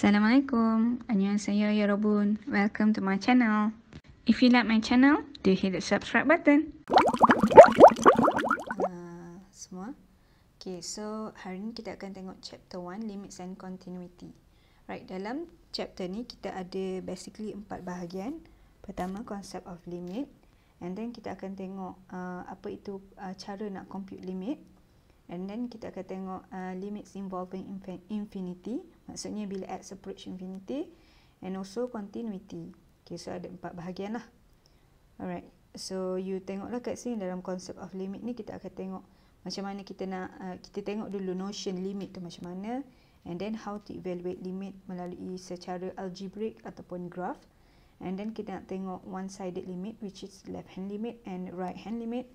Assalamualaikum. Annyeonghaseyo ya Robun. Welcome to my channel. If you like my channel, do hit the subscribe button. Uh, semua. Okay, so hari ni kita akan tengok chapter 1 limits and continuity. Right, dalam chapter ni kita ada basically empat bahagian. Pertama concept of limit and then kita akan tengok uh, apa itu uh, cara nak compute limit. And then kita akan tengok uh, limits involving infinity. Maksudnya bila x approach infinity. And also continuity. Okay, so ada empat bahagian lah. Alright. So, you tengoklah kat sini dalam konsep of limit ni kita akan tengok macam mana kita nak, uh, kita tengok dulu notion limit tu macam mana. And then how to evaluate limit melalui secara algebraic ataupun graph. And then kita nak tengok one-sided limit which is left hand limit and right hand limit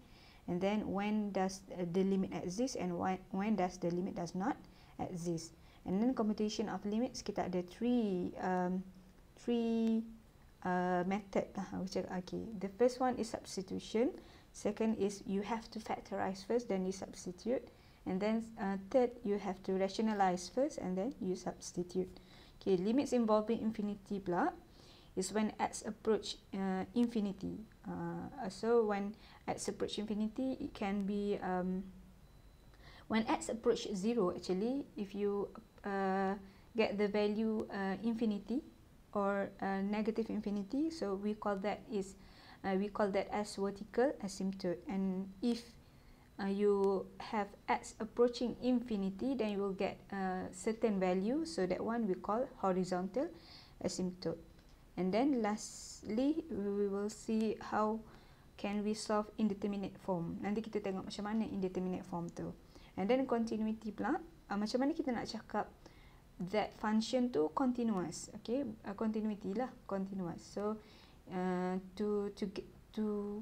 and then when does the limit exist and when does the limit does not exist and then computation of limits kita ada three um, three uh, method lah okay the first one is substitution second is you have to factorize first then you substitute and then uh, third you have to rationalize first and then you substitute okay limits involving infinity pula is when x approach uh, infinity. Uh, so when x approach infinity, it can be um, when x approach zero. Actually, if you uh, get the value uh, infinity or uh, negative infinity, so we call that is uh, we call that as vertical asymptote. And if uh, you have x approaching infinity, then you will get a certain value. So that one we call horizontal asymptote. And then lastly, we will see how can we solve indeterminate form. Nanti kita tengok macam mana indeterminate form tu. And then continuity pula, uh, macam mana kita nak cakap that function tu continuous. Okay, uh, continuity lah, continuous. So, uh, to to get, to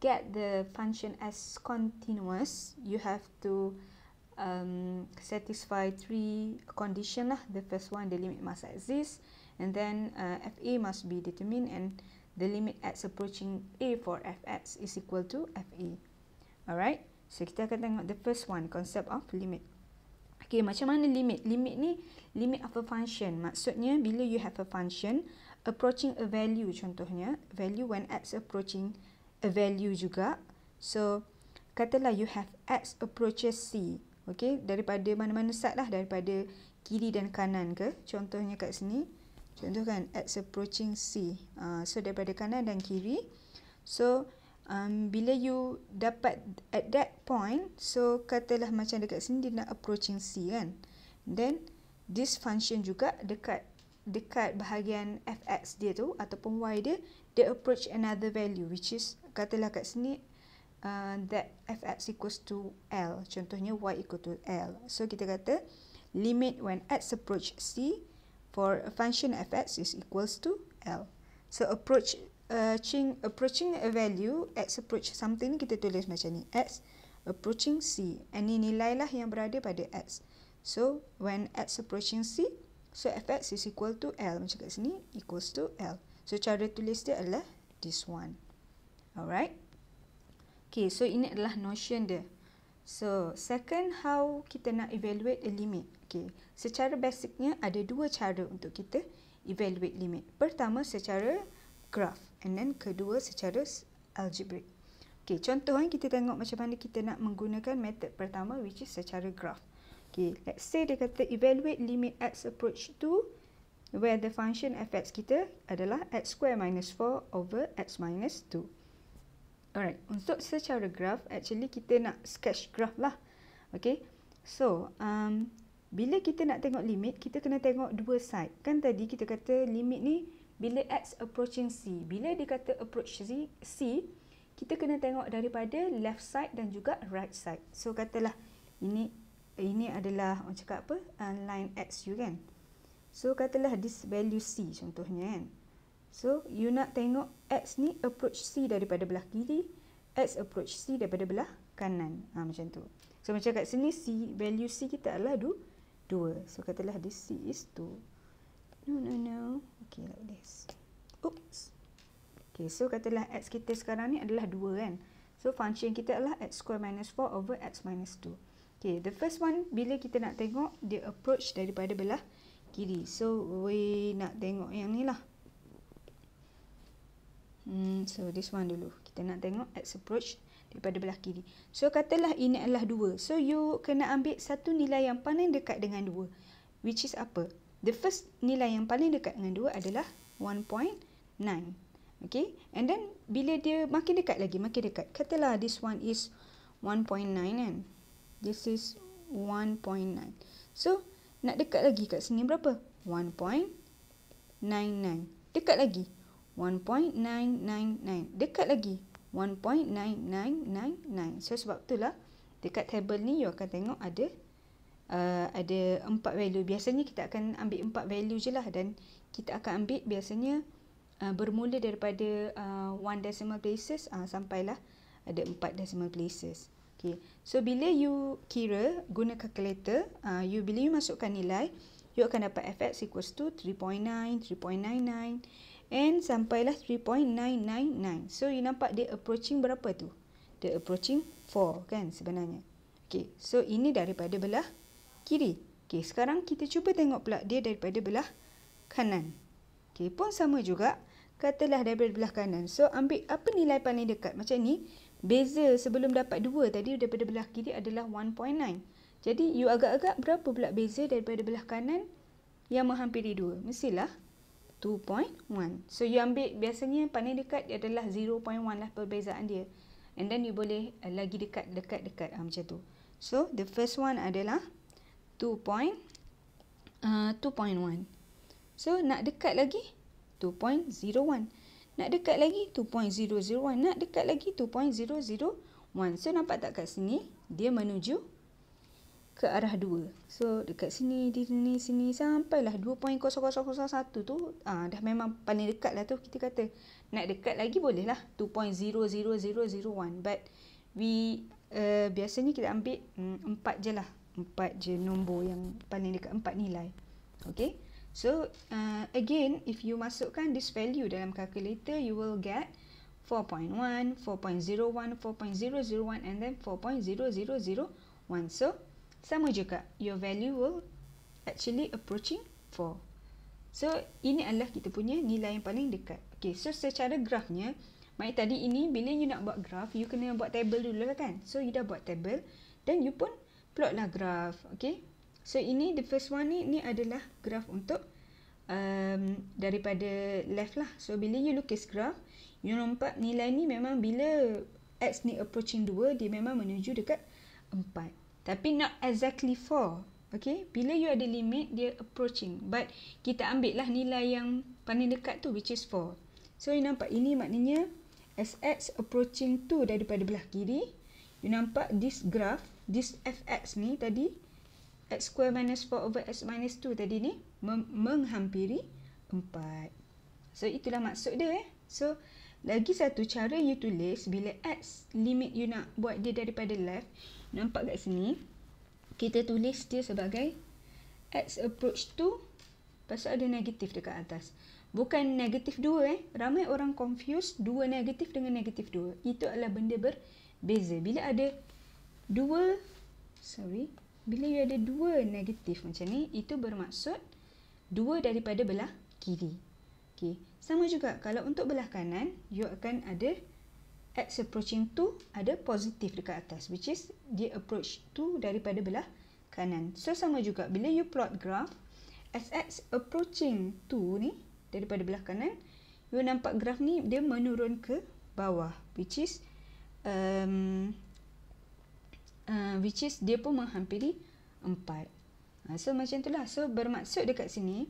get the function as continuous, you have to um, satisfy three condition lah. The first one, the limit must exist and then uh, FA must be determined and the limit x approaching A for Fx is equal to FA. Alright, so kita akan tengok the first one, concept of limit. Okay, macam mana limit? Limit ni limit of a function. Maksudnya bila you have a function approaching a value contohnya, value when x approaching a value juga. So, katalah you have x approaches C. Okay, daripada mana-mana side lah, daripada kiri dan kanan ke. Contohnya kat sini. Contoh kan, x approaching C. Uh, so, daripada kanan dan kiri. So, um, bila you dapat at that point, so katalah macam dekat sini dia nak approaching C kan. Then, this function juga dekat dekat bahagian fx dia tu ataupun y dia, dia approach another value which is katalah kat sini uh, that fx equals to L. Contohnya y equal to L. So, kita kata limit when x approach C, for a function fx is equals to L. So approach uh, ching, approaching a value x approach something ni kita tulis macam ni x approaching C and ini nilai lah yang berada pada x. So when x approaching C so fx is equal to L macam kat sini equals to L. So cara tulis dia adalah this one. Alright. Okay, so ini adalah notion dia. So, second, how kita nak evaluate a limit. Okay, secara basicnya ada dua cara untuk kita evaluate limit. Pertama secara graph and then kedua secara algebraic. Okay, contoh kan kita tengok macam mana kita nak menggunakan method pertama which is secara graph. Okay, let's say dia kata evaluate limit x approach to where the function fx kita adalah x square minus 4 over x minus 2. Alright, untuk secara graph, actually kita nak sketch graph lah. Okay, so um, bila kita nak tengok limit, kita kena tengok dua side. Kan tadi kita kata limit ni bila x approaching C. Bila dia kata approach C, kita kena tengok daripada left side dan juga right side. So katalah ini ini adalah orang cakap apa? Uh, line X you kan. So katalah this value C contohnya kan. So, you nak tengok X ni approach C daripada belah kiri, X approach C daripada belah kanan. Ha, macam tu. So, macam kat sini, C, value C kita adalah 2. So, katalah this C is 2. No, no, no. Okay, like this. Oops. Okay, so katalah X kita sekarang ni adalah 2 kan. So, function kita adalah X square minus 4 over X minus 2. Okay, the first one, bila kita nak tengok, dia approach daripada belah kiri. So, we nak tengok yang ni lah. Hmm, so, this one dulu. Kita nak tengok x approach daripada belah kiri. So, katalah ini adalah 2. So, you kena ambil satu nilai yang paling dekat dengan 2. Which is apa? The first nilai yang paling dekat dengan 2 adalah 1.9. Okay. And then, bila dia makin dekat lagi, makin dekat. Katalah this one is 1.9 kan. This is 1.9. So, nak dekat lagi kat sini berapa? 1.99. Dekat lagi. 1.999. Dekat lagi. 1.9999. So sebab itulah dekat table ni you akan tengok ada uh, ada empat value. Biasanya kita akan ambil empat value je lah dan kita akan ambil biasanya uh, bermula daripada uh, one decimal places uh, sampailah ada empat decimal places. Okay. So bila you kira guna calculator, uh, you bila you masukkan nilai, you akan dapat fx equals to 3.9, 3.99 and sampailah 3.999. So you nampak dia approaching berapa tu? Dia approaching 4 kan sebenarnya. Okay. So ini daripada belah kiri. Okay. Sekarang kita cuba tengok pula dia daripada belah kanan. Okay. Pun sama juga. Katalah daripada belah kanan. So ambil apa nilai paling dekat? Macam ni. Beza sebelum dapat 2 tadi daripada belah kiri adalah 1.9. Jadi you agak-agak berapa pula beza daripada belah kanan yang menghampiri 2? Mestilah 2.1. So you ambil biasanya paling dekat adalah 0.1 lah perbezaan dia. And then you boleh uh, lagi dekat dekat dekat uh, macam tu. So the first one adalah 2. Uh, 2.1. So nak dekat lagi 2.01. Nak dekat lagi 2.001. Nak dekat lagi 2.001. So nampak tak kat sini? Dia menuju ke arah 2. So dekat sini, di sini, sini sampailah 2.0001 tu. Ah, dah memang paling dekat lah tu kita kata. Nak dekat lagi boleh lah 2.00001. But we uh, biasanya kita ambil um, 4 je lah. 4 je nombor yang paling dekat 4 nilai. Okay. So uh, again, if you masukkan this value dalam calculator, you will get 4.1, 4.01, 4.001 and then 4.0001. So sama juga, your value will actually approaching 4. So ini adalah kita punya nilai yang paling dekat. Okay, so secara grafnya, Mak tadi ini bila you nak buat graf, you kena buat table dulu lah kan. So you dah buat table, then you pun plot lah graf. Okay, So ini the first one ni ni adalah graf untuk um, daripada left lah. So bila you lukis graf, you nampak nilai ni memang bila x ni approaching 2, dia memang menuju dekat 4. Tapi not exactly 4. Okay, bila you ada limit, dia approaching. But kita ambil lah nilai yang paling dekat tu which is 4. So you nampak ini maknanya as x approaching 2 daripada belah kiri, you nampak this graph, this fx ni tadi, x square minus 4 over x minus 2 tadi ni menghampiri 4. So itulah maksud dia eh. So lagi satu cara you tulis bila x limit you nak buat dia daripada left. Nampak kat sini. Kita tulis dia sebagai x approach to pasal ada negatif dekat atas. Bukan negatif 2 eh. Ramai orang confuse 2 negatif dengan negatif 2. Itu adalah benda berbeza. Bila ada 2 sorry bila you ada dua negatif macam ni, itu bermaksud dua daripada belah kiri. Okay. Sama juga kalau untuk belah kanan, you akan ada x approaching to ada positif dekat atas. Which is dia approach to daripada belah kanan. So sama juga bila you plot graph, as x approaching to ni daripada belah kanan, you nampak graph ni dia menurun ke bawah. Which is um, uh, which is dia pun menghampiri empat. Uh, so macam itulah. So bermaksud dekat sini,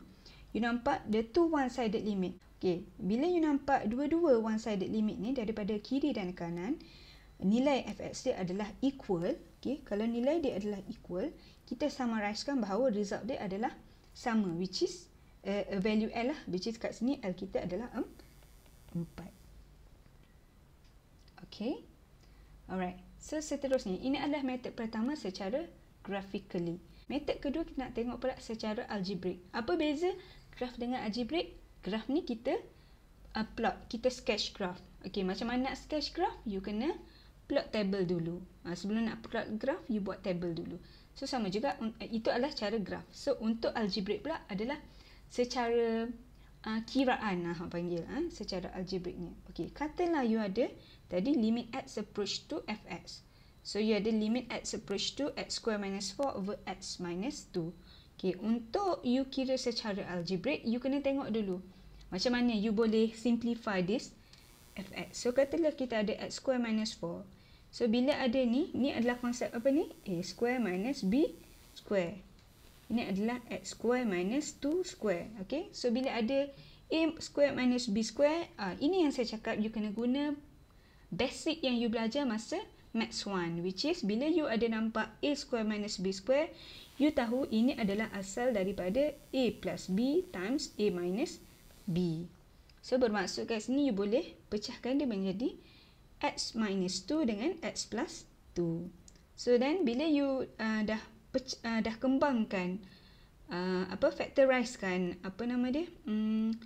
you nampak the two one-sided limit. Okay, bila you nampak dua-dua one-sided limit ni daripada kiri dan kanan, nilai fx dia adalah equal. Okay, kalau nilai dia adalah equal, kita summarizekan bahawa result dia adalah sama, which is uh, value L lah, which is kat sini L kita adalah empat. Okay, alright. So seterusnya, ini adalah metod pertama secara graphically. Metod kedua kita nak tengok pula secara algebraic. Apa beza graph dengan algebraic? Graph ni kita uh, plot, kita sketch graph. Okey, macam mana nak sketch graph? You kena plot table dulu. Uh, sebelum nak plot graph, you buat table dulu. So sama juga itu adalah cara graf. So untuk algebraic pula adalah secara uh, kiraan lah panggil uh, secara algebraiknya. Okey, katalah you ada tadi limit x approach to fx. So you ada limit x approach to x square minus 4 over x minus 2. Okey, untuk you kira secara algebraic, you kena tengok dulu macam mana you boleh simplify this fx. So katalah kita ada x square minus 4. So bila ada ni, ni adalah konsep apa ni? a square minus b square. Ini adalah x square minus 2 square. Okay. So bila ada a square minus b square, uh, ini yang saya cakap you kena guna basic yang you belajar masa maths 1. Which is bila you ada nampak a square minus b square, you tahu ini adalah asal daripada a plus b times a minus b. So bermaksud kat sini you boleh pecahkan dia menjadi x minus 2 dengan x plus 2. So then bila you uh, dah uh, dah kembangkan uh, apa factorizekan apa nama dia? Hmm,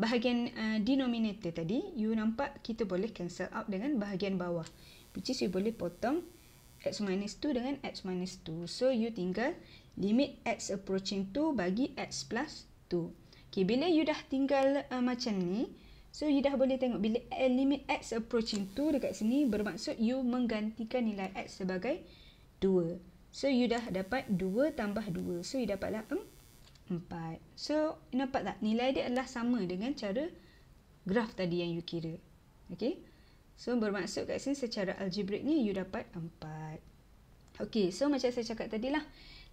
bahagian uh, denominator tadi, you nampak kita boleh cancel out dengan bahagian bawah. Which is you boleh potong x minus 2 dengan x minus 2. So you tinggal limit x approaching 2 bagi x plus 2. Okay, bila you dah tinggal uh, macam ni, So you dah boleh tengok bila limit x approaching 2 dekat sini bermaksud you menggantikan nilai x sebagai 2. So you dah dapat 2 tambah 2. So you dapatlah 4. So nampak tak nilai dia adalah sama dengan cara graf tadi yang you kira. Okay. So bermaksud kat sini secara algebraic ni you dapat 4. Okay. So macam saya cakap tadi lah.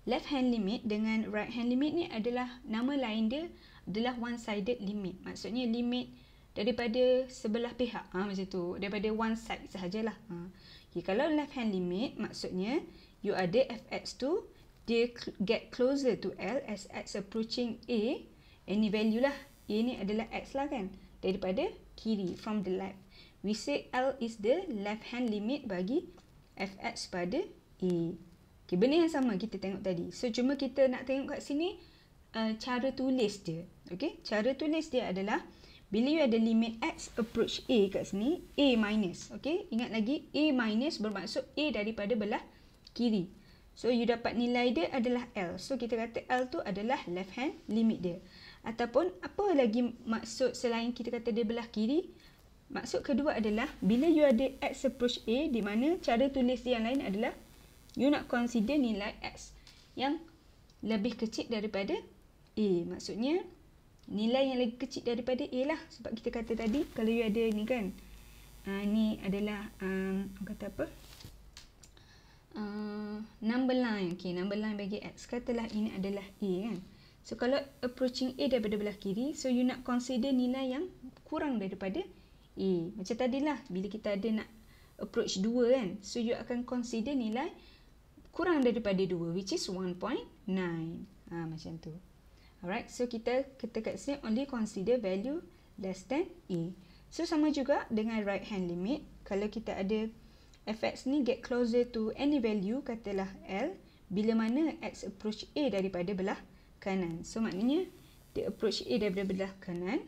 Left hand limit dengan right hand limit ni adalah nama lain dia adalah one sided limit. Maksudnya limit daripada sebelah pihak ha, macam tu daripada one side sahajalah ha. okay, kalau left hand limit maksudnya you ada fx tu dia get closer to L as x approaching A any value lah. A ni adalah x lah kan. Daripada kiri from the left. We say L is the left hand limit bagi fx pada A. Okay, benda yang sama kita tengok tadi. So cuma kita nak tengok kat sini uh, cara tulis dia. Okay? cara tulis dia adalah bila you ada limit x approach A kat sini, A minus. Okay, ingat lagi, A minus bermaksud A daripada belah kiri. So, you dapat nilai dia adalah L. So, kita kata L tu adalah left hand limit dia. Ataupun, apa lagi maksud selain kita kata dia belah kiri? Maksud kedua adalah, bila you ada x approach A, di mana cara tulis dia yang lain adalah, you nak consider nilai x yang lebih kecil daripada A. Maksudnya, nilai yang lagi kecil daripada A lah sebab kita kata tadi kalau you ada ni kan uh, ni adalah um, kata apa uh, number line okay, number line bagi X katalah ini adalah A kan? So kalau approaching A daripada belah kiri so you nak consider nilai yang kurang daripada A. Macam tadilah bila kita ada nak approach 2 kan? So you akan consider nilai kurang daripada 2 which is 1.9 ha, macam tu. Alright, so kita kita kat sini only consider value less than A. So sama juga dengan right hand limit. Kalau kita ada fx ni get closer to any value, katalah L, bila mana x approach A daripada belah kanan. So maknanya, dia approach A daripada belah kanan.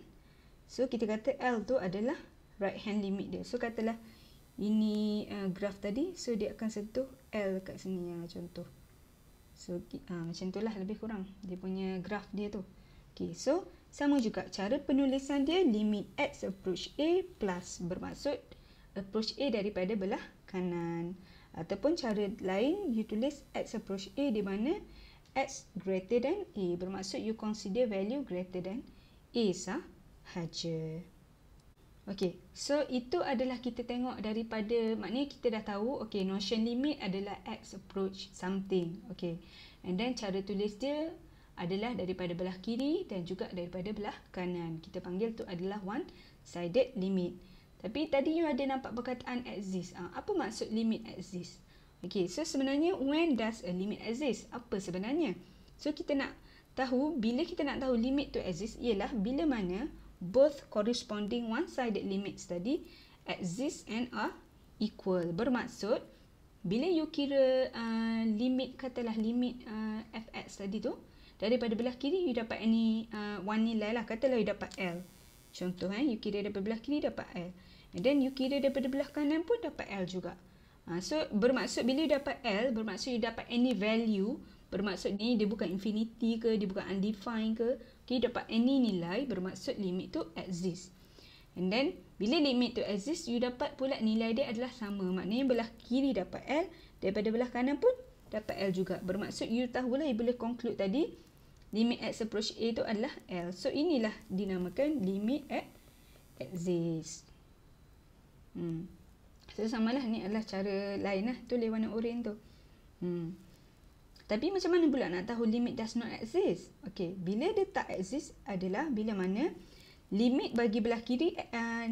So kita kata L tu adalah right hand limit dia. So katalah ini uh, graf tadi, so dia akan sentuh L kat sini yang contoh. So uh, macam itulah lebih kurang dia punya graf dia tu. Okay, so sama juga cara penulisan dia limit x approach A plus bermaksud approach A daripada belah kanan. Ataupun cara lain you tulis x approach A di mana x greater than A bermaksud you consider value greater than A sahaja. Okay, so itu adalah kita tengok daripada, maknanya kita dah tahu, okay, notion limit adalah x approach something. Okay, and then cara tulis dia adalah daripada belah kiri dan juga daripada belah kanan. Kita panggil tu adalah one-sided limit. Tapi tadi you ada nampak perkataan exist. Ha, apa maksud limit exist? Okay, so sebenarnya when does a limit exist? Apa sebenarnya? So kita nak tahu, bila kita nak tahu limit to exist, ialah bila mana both corresponding one-sided limits tadi exist and are equal. Bermaksud, bila you kira uh, limit, katalah limit uh, fx tadi tu, daripada belah kiri, you dapat any uh, one nilai lah. Katalah you dapat L. Contoh, eh, you kira daripada belah kiri, dapat L. And then you kira daripada belah kanan pun dapat L juga. Ha, so bermaksud bila you dapat L, bermaksud you dapat any value, bermaksud ni dia bukan infinity ke, dia bukan undefined ke. Okay, dapat any nilai, bermaksud limit tu exist. And then, bila limit tu exist, you dapat pula nilai dia adalah sama. Maknanya belah kiri dapat L, daripada belah kanan pun dapat L juga. Bermaksud you tahulah, you boleh conclude tadi, limit x approach A tu adalah L. So, inilah dinamakan limit x exist. Hmm. So, samalah ni adalah cara lain lah. Tulis warna oren tu. Hmm. Tapi macam mana pula nak tahu limit does not exist? Okay, bila dia tak exist adalah bila mana limit bagi belah kiri uh,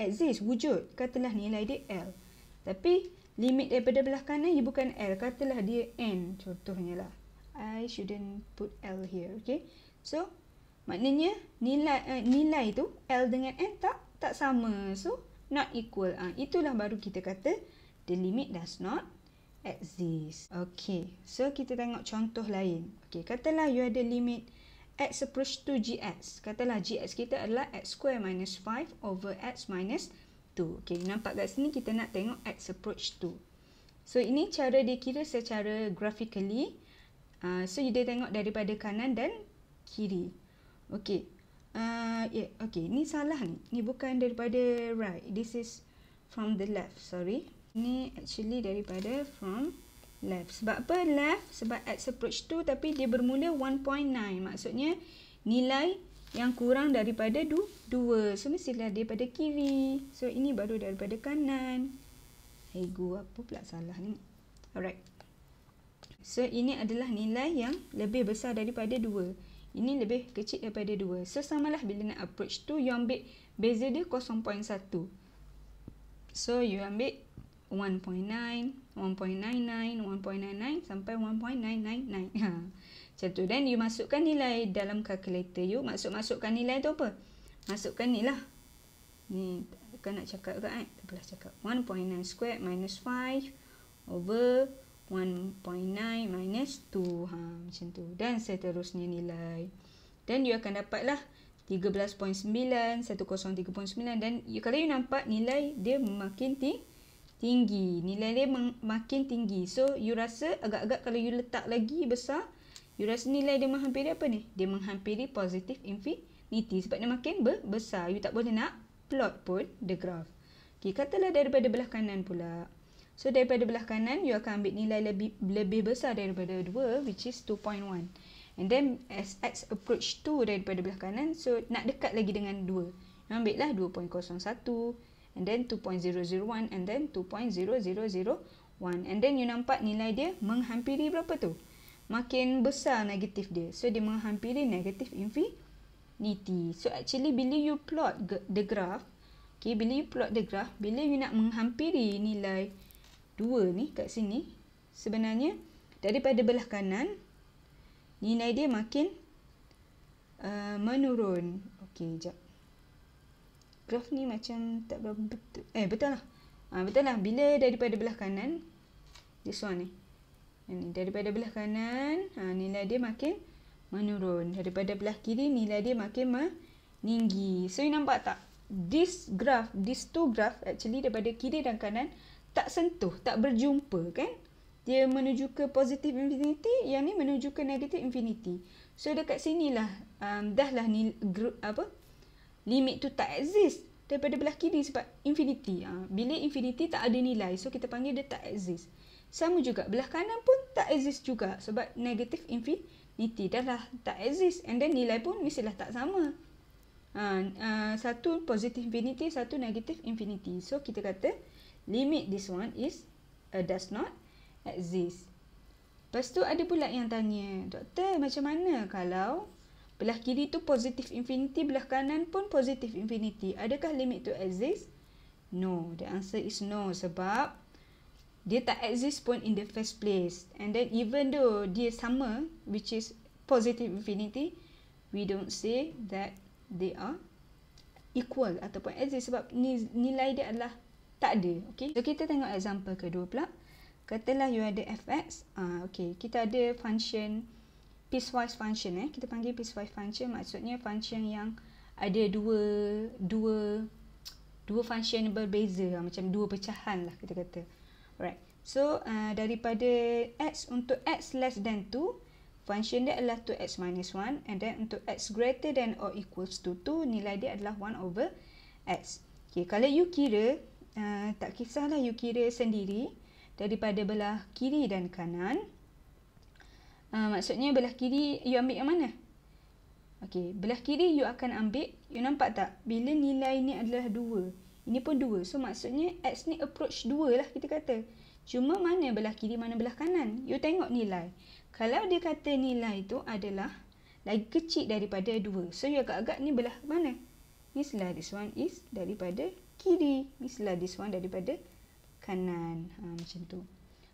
exist, wujud. Katalah nilai dia L. Tapi limit daripada belah kanan dia bukan L. Katalah dia N contohnya lah. I shouldn't put L here, okay? So, maknanya nilai uh, nilai tu L dengan N tak tak sama. So, not equal. Uh, itulah baru kita kata the limit does not exist. Okay, so kita tengok contoh lain. Okay, katalah you ada limit x approach to gx. Katalah gx kita adalah x square minus 5 over x minus 2. Okay, nampak kat sini kita nak tengok x approach to. So, ini cara dia kira secara graphically. Uh, so, dia tengok daripada kanan dan kiri. Okay. Uh, yeah, okay, ni salah ni. Ni bukan daripada right. This is from the left, sorry. Ni actually daripada from left. Sebab apa left? Sebab x approach tu tapi dia bermula 1.9. Maksudnya nilai yang kurang daripada 2. So mestilah daripada kiri. So ini baru daripada kanan. Ego apa pula salah ni. Alright. So ini adalah nilai yang lebih besar daripada 2. Ini lebih kecil daripada 2. So samalah bila nak approach tu you ambil beza dia 0.1. So you ambil 1.9, 1.99, 1.99 sampai 1.999. Ha. Macam tu. Dan you masukkan nilai dalam kalkulator you. Masuk-masukkan nilai tu apa? Masukkan ni lah. Ni kan nak cakap ke kan? Tak boleh cakap. 1.9 square minus 5 over 1.9 minus 2. Ha, macam tu. Dan seterusnya nilai. Dan you akan dapatlah 13.9, 103.9 dan you, kalau you nampak nilai dia makin tinggi tinggi. Nilai dia makin tinggi. So, you rasa agak-agak kalau you letak lagi besar, you rasa nilai dia menghampiri apa ni? Dia menghampiri positif infinity. Sebab dia makin besar. You tak boleh nak plot pun the graph. Okay, katalah daripada belah kanan pula. So, daripada belah kanan, you akan ambil nilai lebih lebih besar daripada 2, which is 2.1. And then, as x approach 2 daripada belah kanan, so nak dekat lagi dengan 2. Ambil lah 2.01 and then 2.001 and then 2.0001 and then you nampak nilai dia menghampiri berapa tu makin besar negatif dia so dia menghampiri negatif infinity so actually bila you plot the graph okay bila you plot the graph bila you nak menghampiri nilai 2 ni kat sini sebenarnya daripada belah kanan nilai dia makin uh, menurun okey jap graf ni macam tak berapa betul. Eh betul lah. Ha, betul lah. Bila daripada belah kanan. This one ni. Ini daripada belah kanan. Ha, nilai dia makin menurun. Daripada belah kiri nilai dia makin meninggi. So you nampak tak? This graph, this two graph actually daripada kiri dan kanan tak sentuh, tak berjumpa kan? Dia menuju ke positive infinity, yang ni menuju ke negative infinity. So dekat sinilah um, dah lah ni apa? limit tu tak exist daripada belah kiri sebab infinity. Ha, bila infinity tak ada nilai, so kita panggil dia tak exist. Sama juga, belah kanan pun tak exist juga sebab negative infinity dah lah tak exist. And then nilai pun mestilah tak sama. Ha, uh, satu positive infinity, satu negative infinity. So kita kata limit this one is uh, does not exist. Lepas tu ada pula yang tanya, doktor macam mana kalau Belah kiri tu positif infinity, belah kanan pun positif infinity. Adakah limit tu exist? No. The answer is no sebab dia tak exist pun in the first place. And then even though dia sama, which is positive infinity, we don't say that they are equal ataupun exist sebab nilai dia adalah tak ada. Okay. So kita tengok example kedua pula. Katalah you ada fx. Uh, okay. Kita ada function piecewise function eh kita panggil piecewise function maksudnya function yang ada dua dua dua function berbeza lah. macam dua pecahan lah kita kata Alright. So, uh, daripada x untuk x less than 2, function dia adalah 2x minus 1. And then untuk x greater than or equals to 2, nilai dia adalah 1 over x. Okay, kalau you kira, uh, tak kisahlah you kira sendiri daripada belah kiri dan kanan. Uh, maksudnya belah kiri you ambil yang mana? Okey, belah kiri you akan ambil, you nampak tak? Bila nilai ni adalah 2, ini pun 2. So maksudnya x ni approach 2 lah kita kata. Cuma mana belah kiri, mana belah kanan? You tengok nilai. Kalau dia kata nilai tu adalah lagi kecil daripada 2. So you agak-agak ni belah mana? Mislah this one is daripada kiri. Mislah this one daripada kanan. Ha, macam tu.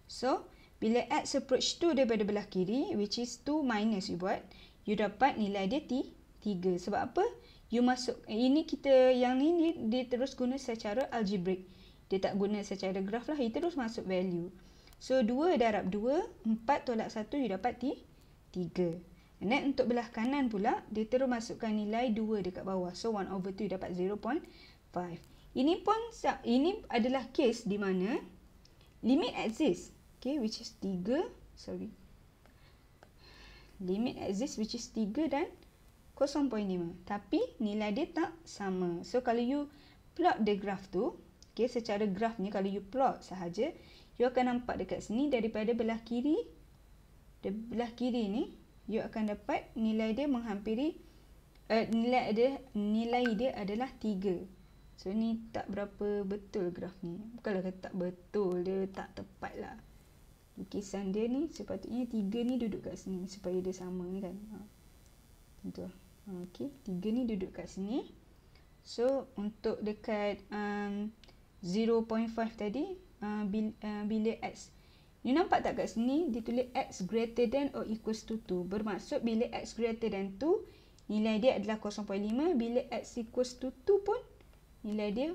So, bila x approach 2 daripada belah kiri, which is 2 minus you buat, you dapat nilai dia t 3. Sebab apa? You masuk eh, ini kita yang ni dia, dia terus guna secara algebraic. Dia tak guna secara graf lah. Dia terus masuk value. So 2 darab 2, 4 tolak 1 you dapat t 3. And then untuk belah kanan pula, dia terus masukkan nilai 2 dekat bawah. So 1 over 2 you dapat 0.5. Ini pun ini adalah case di mana limit exist. Okay, which is 3. Sorry limit exist which is 3 dan 0.5 tapi nilai dia tak sama so kalau you plot the graph tu okay, secara ni kalau you plot sahaja you akan nampak dekat sini daripada belah kiri the belah kiri ni you akan dapat nilai dia menghampiri uh, nilai dia nilai dia adalah 3 so ni tak berapa betul graph ni bukanlah kata tak betul dia tak tepat lah lukisan dia ni sepatutnya tiga ni duduk kat sini supaya dia sama ni kan. Ha. Tentu. Ha, Okey, tiga ni duduk kat sini. So, untuk dekat um, 0.5 tadi, uh, bila, uh, bila x. You nampak tak kat sini, ditulis x greater than or equals to 2. Bermaksud bila x greater than 2, nilai dia adalah 0.5. Bila x equals to 2 pun, nilai dia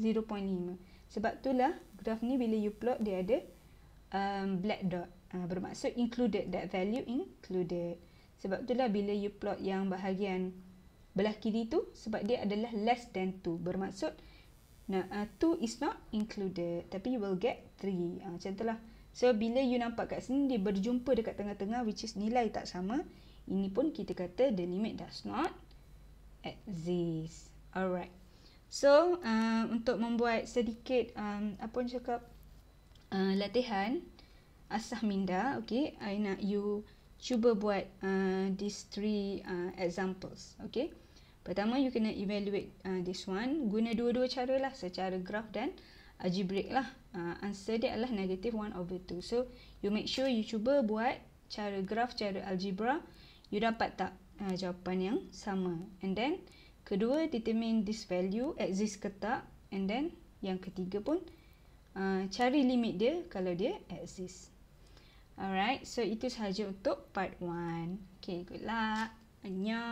0.5. Sebab itulah, graf ni bila you plot, dia ada um, black dot. Uh, bermaksud included, that value included. Sebab itulah bila you plot yang bahagian belah kiri tu, sebab dia adalah less than 2. Bermaksud, nah, uh, 2 is not included. Tapi you will get 3. Uh, macam itulah. So, bila you nampak kat sini, dia berjumpa dekat tengah-tengah, which is nilai tak sama. Ini pun kita kata the limit does not exist. Alright. So, uh, untuk membuat sedikit, um, apa yang cakap, uh, latihan asah minda okay i nak you cuba buat uh, these three uh, examples okay? Pertama you kena evaluate uh, this one. Guna dua-dua cara lah secara graph dan algebraic lah. Uh, answer dia adalah negative 1 over 2 so you make sure you cuba buat cara graph cara algebra. You dapat tak uh, jawapan yang sama? And then kedua determine this value exist ke tak and then yang ketiga pun uh, cari limit dia kalau dia exist. Alright, so itu sahaja untuk part 1. Okay, good luck. Annyeong.